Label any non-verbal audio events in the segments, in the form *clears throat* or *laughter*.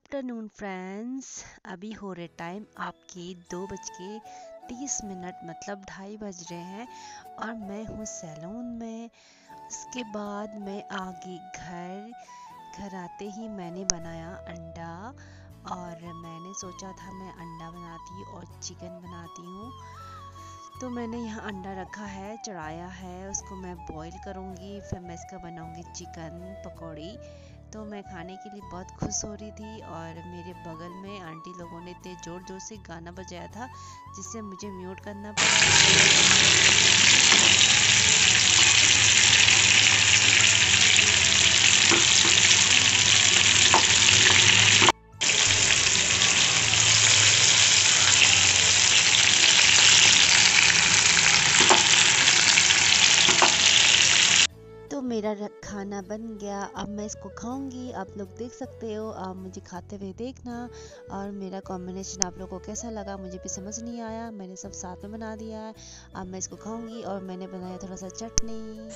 Afternoon friends अभी हो रहे टाइम आपके दो बज के तीस मिनट मतलब ढाई बज रहे हैं और मैं हूँ सैलून में। उसके बाद मैं आ गई घर घर आते ही मैंने बनाया अंडा और मैंने सोचा था मैं अंडा बनाती और चिकन बनाती हूँ। तो मैंने यहाँ अंडा रखा है, चढ़ाया है, उसको मैं बॉईल करूँगी, फिर मैं इसका बनाऊँगी चिकन पकौड़ी। तो मैं खाने के लिए बहुत खुश हो रही थी और मेरे बगल में आंटी लोगों ने इतने ज़ोर ज़ोर से गाना बजाया था जिससे मुझे म्यूट करना पड़ा। मेरा खाना बन गया। अब मैं इसको खाऊँगी। आप लोग देख सकते हो। आप मुझे खाते हुए देखना। और मेरा कॉम्बिनेशन आप लोगों को कैसा लगा, मुझे भी समझ नहीं आया। मैंने सब साथ में बना दिया है। अब मैं इसको खाऊँगी और मैंने बनाया थोड़ा सा चटनी।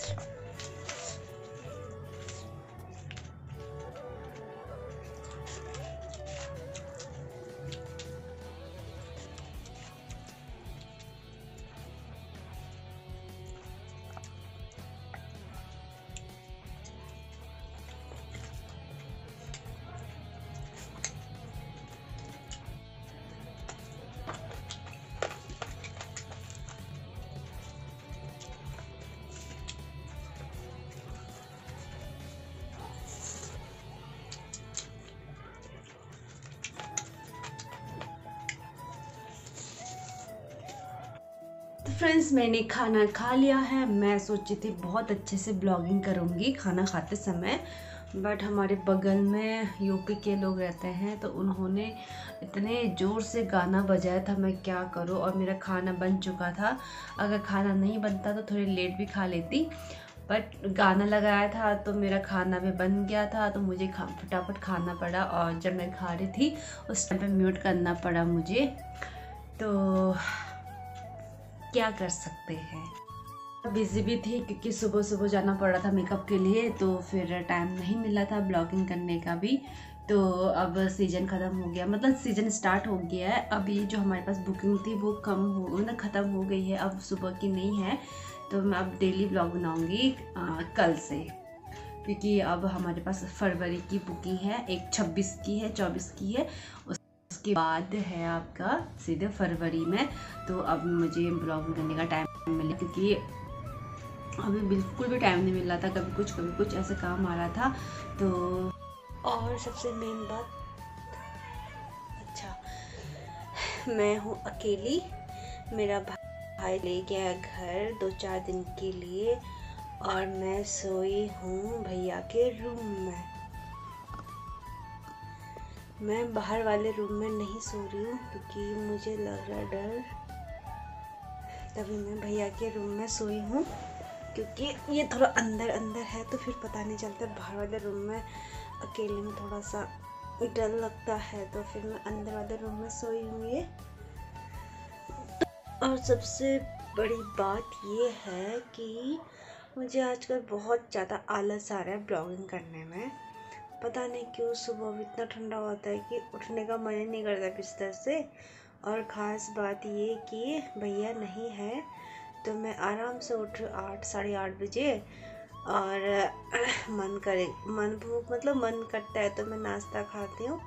फ्रेंड्स मैंने खाना खा लिया है। मैं सोची थी बहुत अच्छे से ब्लॉगिंग करूँगी, खाना खाते समय। बट हमारे बगल में यूपी के लोग रहते हैं तो उन्होंने इतने ज़ोर से गाना बजाया था, मैं क्या करूँ? और मेरा खाना बन चुका था। अगर खाना नहीं बनता तो थोड़ी लेट भी खा लेती। बट गाना लगाया था तो मेरा खाना भी बन गया था तो मुझे खा, फटाफट खाना पड़ा। और जब मैं खा रही थी, उस टाइम पर म्यूट करना पड़ा मुझे। तो क्या कर सकते हैं? बिज़ी भी थी क्योंकि सुबह सुबह जाना पड़ रहा था मेकअप के लिए तो फिर टाइम नहीं मिला था ब्लॉगिंग करने का भी। तो अब सीज़न ख़त्म हो गया मतलब सीज़न स्टार्ट हो गया है। अभी जो हमारे पास बुकिंग थी, वो कम हो मतलब ख़त्म हो गई है। अब सुबह की नहीं है तो मैं अब डेली ब्लॉग बनाऊँगी कल से। क्योंकि अब हमारे पास फरवरी की बुकिंग है, एक छब्बीस की है, चौबीस की है। उसके बाद है आपका, सीधे फरवरी में। तो अब मुझे ब्लॉगिंग करने का टाइम मिले, क्योंकि अभी बिल्कुल भी टाइम नहीं मिल रहा था, कभी कुछ कभी कुछ ऐसा काम आ रहा था तो और सबसे मेन बात अच्छा मैं हूँ अकेली। मेरा भाई ले गया घर दो चार दिन के लिए, और मैं सोई हूँ भैया के रूम में। मैं बाहर वाले रूम में नहीं सो रही हूँ क्योंकि मुझे लग रहा डर। तभी मैं भैया के रूम में सोई हूँ क्योंकि ये थोड़ा अंदर अंदर है तो फिर पता नहीं चलता बाहर वाले रूम में अकेले में थोड़ा सा डर लगता है तो फिर मैं अंदर वाले रूम में सोई हूँ ये। और सबसे बड़ी बात ये है कि मुझे आजकल बहुत ज़्यादा आलस आ रहा है ब्लॉगिंग करने में। पता नहीं क्यों सुबह इतना ठंडा होता है कि उठने का मन ही नहीं करता बिस्तर से। और ख़ास बात ये कि भैया नहीं है तो मैं आराम से उठ आठ, साढ़े आठ बजे और *clears throat* मन करे, मन भूख मतलब मन करता है तो मैं नाश्ता खाती हूँ।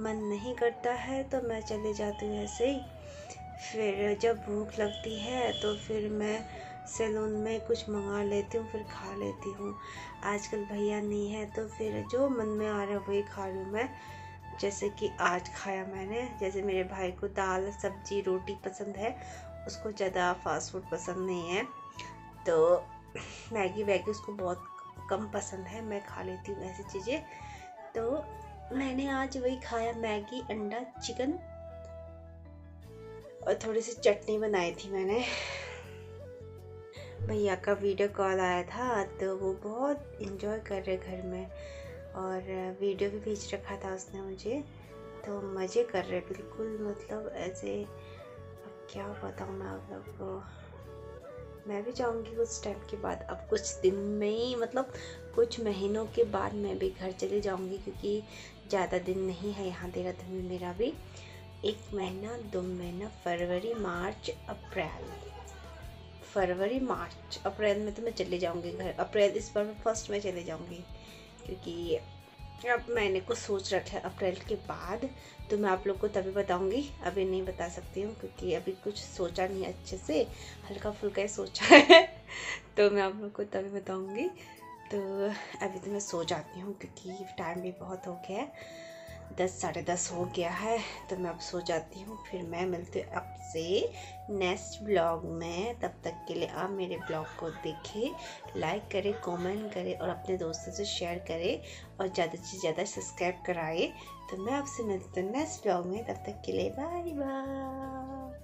मन नहीं करता है तो मैं चले जाती हूँ ऐसे ही। फिर जब भूख लगती है तो फिर मैं सैलून में कुछ मंगा लेती हूँ, फिर खा लेती हूँ। आजकल भैया नहीं है तो फिर जो मन में आ रहा है वही खा रही हूँ मैं। जैसे कि आज खाया मैंने, जैसे मेरे भाई को दाल, सब्ज़ी, रोटी पसंद है, उसको ज़्यादा फास्ट फ़ूड पसंद नहीं है। तो मैगी वैगी उसको बहुत कम पसंद है, मैं खा लेती हूँ ऐसी चीज़ें। तो मैंने आज वही खाया मैगी, अंडा, चिकन और थोड़ी सी चटनी बनाई थी मैंने। भैया का वीडियो कॉल आया था तो वो बहुत इन्जॉय कर रहे घर में और वीडियो भी भेज रखा था उसने मुझे। तो मज़े कर रहे, बिल्कुल मतलब ऐसे अब क्या बताऊँ मैं आप लोग को। मैं भी चाहूँगी कुछ टाइम के बाद, अब कुछ दिन में ही मतलब कुछ महीनों के बाद मैं भी घर चले जाऊँगी क्योंकि ज़्यादा दिन नहीं है यहाँ देहरादून में मेरा भी। एक महीना, दो महीना, फरवरी, मार्च, अप्रैल। फरवरी, मार्च, अप्रैल में तो मैं चले जाऊँगी घर। अप्रैल, इस बार मैं फ़र्स्ट में चले जाऊँगी, क्योंकि अब मैंने कुछ सोच रखा है अप्रैल के बाद तो मैं आप लोग को तभी बताऊँगी। अभी नहीं बता सकती हूँ, क्योंकि अभी कुछ सोचा नहीं अच्छे से। हल्का फुल्का ही सोचा *laughs* है तो मैं आप लोग को तभी बताऊँगी। तो अभी तो मैं सो जाती हूँ, क्योंकि टाइम भी बहुत हो गया है। दस, साढ़े दस हो गया है तो मैं अब सो जाती हूँ। फिर मैं मिलती हूँ आपसे नेक्स्ट ब्लॉग में। तब तक के लिए आप मेरे ब्लॉग को देखें लाइक करें कमेंट करें और अपने दोस्तों से शेयर करें और ज़्यादा से ज़्यादा सब्सक्राइब कराएँ। तो मैं आपसे मिलती हूँ नेक्स्ट ब्लॉग में। तब तक के लिए बाय बाय